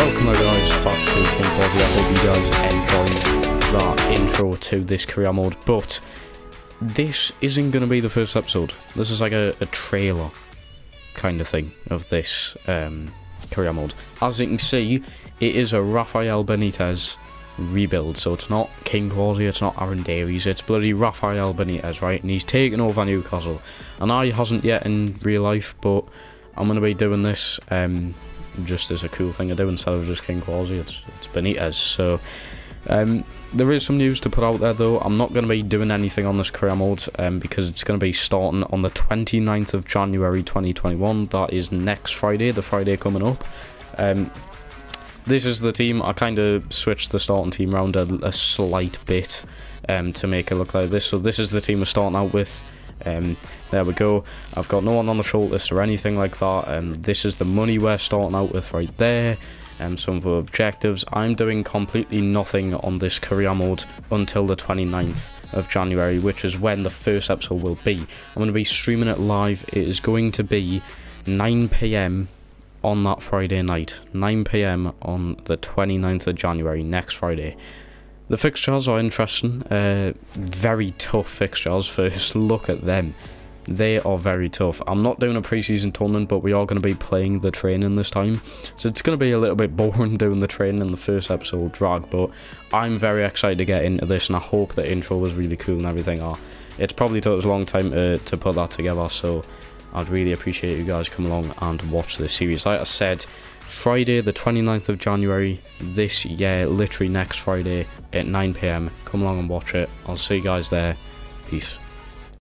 Welcome there guys back to King Quasi. I hope you guys enjoyed that intro to this career mode, but this isn't going to be the first episode. This is like a, a trailer kind of thing of this um, career mode. As you can see, it is a Rafael Benitez rebuild, so it's not King Quasi, it's not Aaron Davies, it's bloody Rafael Benitez, right? And he's taken over Newcastle. And I hasn't yet in real life, but I'm going to be doing this um, just as a cool thing to do instead of just King Quasi. It's, it's Benitez. So um, there is some news to put out there though. I'm not going to be doing anything on this career mode um, because it's going to be starting on the 29th of January 2021. That is next Friday, the Friday coming up. Um, this is the team. I kind of switched the starting team around a, a slight bit um, to make it look like this. So this is the team we're starting out with. Um, there we go. I've got no one on the short list or anything like that. And um, this is the money we're starting out with right there. And um, some of the objectives. I'm doing completely nothing on this career mode until the 29th of January, which is when the first episode will be. I'm going to be streaming it live. It is going to be 9 pm on that Friday night. 9 pm on the 29th of January, next Friday. The fixtures are interesting. Uh, very tough fixtures. First, look at them. They are very tough. I'm not doing a preseason tournament, but we are going to be playing the training this time. So it's going to be a little bit boring doing the training in the first episode drag, but I'm very excited to get into this, and I hope the intro was really cool and everything. Uh, it's probably took us a long time to, to put that together, so I'd really appreciate you guys come along and watch this series. Like I said, Friday, the 29th of January this year, literally next Friday at 9 pm. Come along and watch it. I'll see you guys there. Peace.